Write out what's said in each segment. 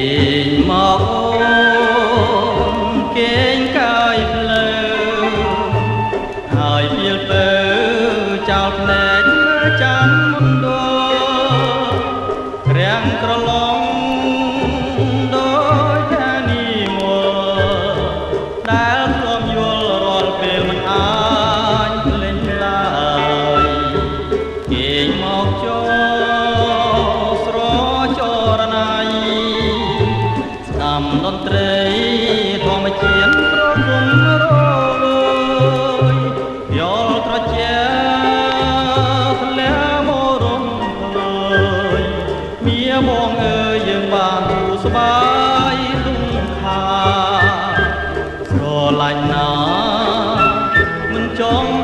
គេងមកអូនគេងកាយផ្លូវហើយពីលពើចោលភ្នែកចាំមុនដលរាំងក្រឡងដោយតែនីមកដែលធ្លាប់យល់រាល់ពេលមិនអាចលេងឡើយគេងមកចូល តន្ត្រីធម្មជាតិប្រគំរលយយល់ត្រជាធ្លាមរំលយមាបងអើយយើងបានទូស្បាយទុំខាស្រឡាញ់ណាមិនចង់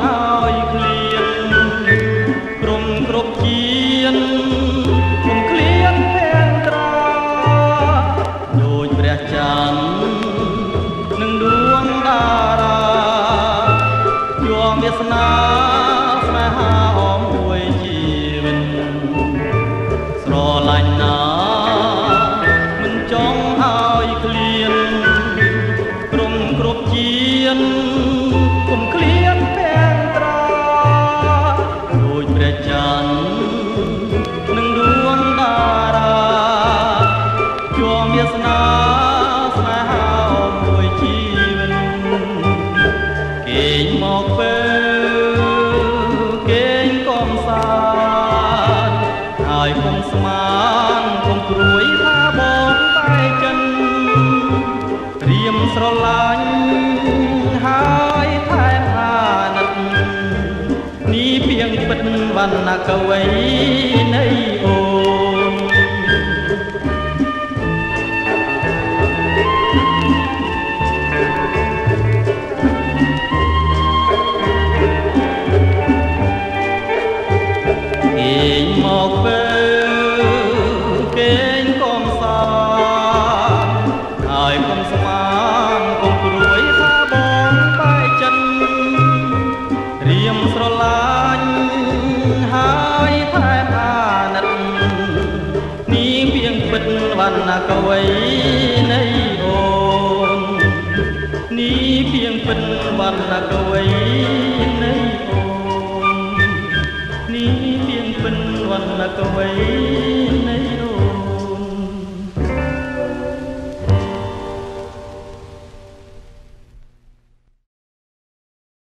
គុំព្រួយថាបងបែកចិនរៀមស្រឡាញ់ហើយថែមអាណិតនេះពីងពិតវណ្ណកវីនៃអូនគេងមក រៀមស្រឡាញ់ហើយថែមអាណិតនេះពីងពិតវណ្ណកវីនៃអូននេះពីងពិតវណ្ណកវីនៃអូននេះទៀងពិនវណ្ណកវីនៃ